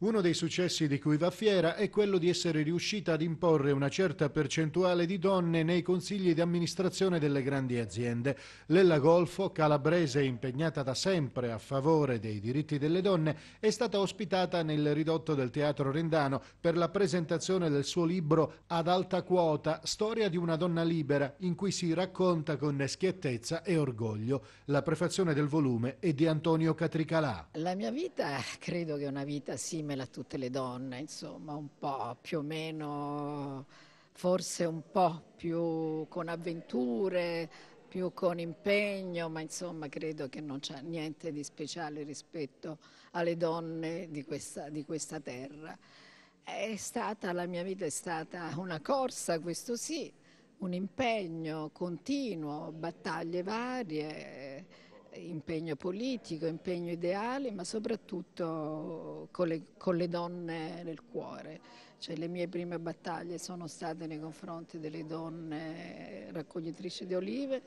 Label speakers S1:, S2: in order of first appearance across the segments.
S1: Uno dei successi di cui va fiera è quello di essere riuscita ad imporre una certa percentuale di donne nei consigli di amministrazione delle grandi aziende. Lella Golfo, calabrese impegnata da sempre a favore dei diritti delle donne, è stata ospitata nel ridotto del Teatro Rendano per la presentazione del suo libro Ad alta quota, storia di una donna libera, in cui si racconta con schiettezza e orgoglio. La prefazione del volume è di Antonio Catricalà.
S2: La mia vita credo che una vita simile simile a tutte le donne, insomma, un po' più o meno, forse un po' più con avventure, più con impegno, ma insomma credo che non c'è niente di speciale rispetto alle donne di questa, di questa terra. È stata, la mia vita è stata una corsa, questo sì, un impegno continuo, battaglie varie impegno politico, impegno ideale, ma soprattutto con le, con le donne nel cuore. Cioè, le mie prime battaglie sono state nei confronti delle donne raccoglitrici di olive,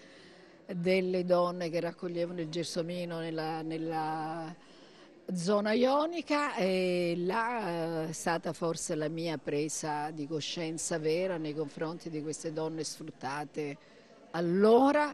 S2: delle donne che raccoglievano il gelsomino nella, nella zona ionica e là è stata forse la mia presa di coscienza vera nei confronti di queste donne sfruttate allora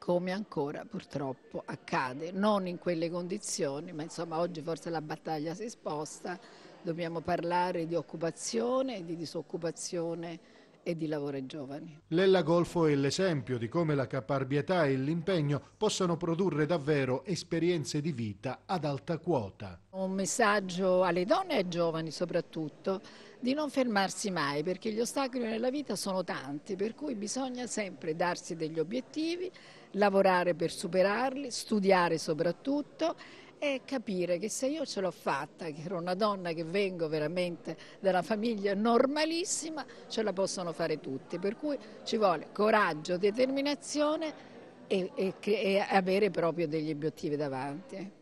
S2: come ancora purtroppo accade, non in quelle condizioni, ma insomma oggi forse la battaglia si sposta, dobbiamo parlare di occupazione, di disoccupazione e di lavoro ai giovani.
S1: Lella Golfo è l'esempio di come la caparbietà e l'impegno possano produrre davvero esperienze di vita ad alta quota.
S2: Un messaggio alle donne e ai giovani soprattutto di non fermarsi mai perché gli ostacoli nella vita sono tanti, per cui bisogna sempre darsi degli obiettivi, lavorare per superarli, studiare soprattutto e capire che se io ce l'ho fatta, che ero una donna che vengo veramente da una famiglia normalissima, ce la possono fare tutti. Per cui ci vuole coraggio, determinazione e, e, e avere proprio degli obiettivi davanti.